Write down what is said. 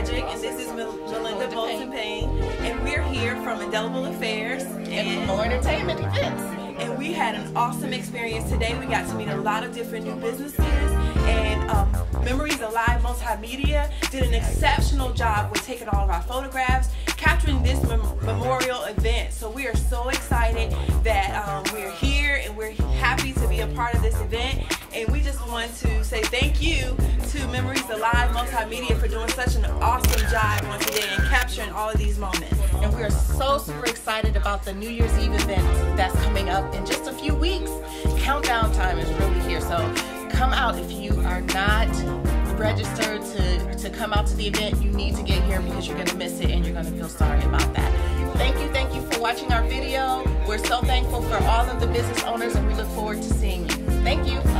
Frederick, and this is Mel- Melinda Molton Payne, and we're here from Indelible Affairs and Mo Entertainment events. And we had an awesome experience today. We got to meet a lot of different new businesses, and um, Memories Alive Multimedia did an exceptional job with taking all of our photographs, capturing this mem- memorial event. So we are so excited that um, we're here and we're happy to be a part of this event. And we just want to say thank you to Memories Alive Multimedia for doing such an awesome job once again and capturing all of these moments. And we are so super excited about the New Year's Eve event that's coming up in just a few weeks. Countdown time is really here. So come out if you are not registered to, to come out to the event. You need to get here because you're going to miss it and you're going to feel sorry about that. Thank you, thank you for watching our video. We're so thankful for all of the business owners and we look forward to seeing you. Thank you.